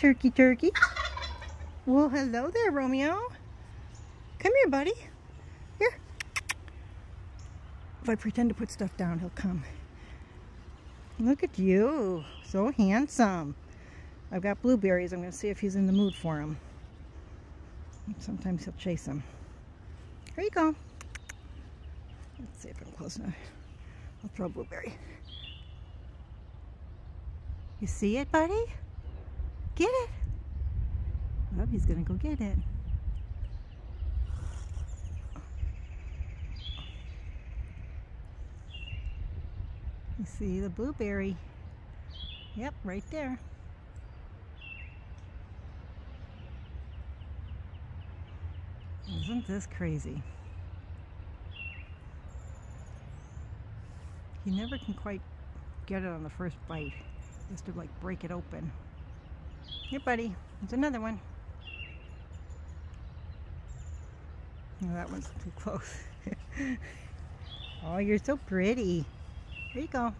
turkey, turkey. Well, hello there, Romeo. Come here, buddy. Here. If I pretend to put stuff down, he'll come. Look at you. So handsome. I've got blueberries. I'm going to see if he's in the mood for them. Sometimes he'll chase them. Here you go. Let's see if I'm close enough. I'll throw a blueberry. You see it, buddy? Get it. Oh, he's to go get it. You see the blueberry. Yep, right there. Isn't this crazy? He never can quite get it on the first bite. He has to like break it open. Here buddy, there's another one. Oh, that one's too close. oh, you're so pretty. There you go.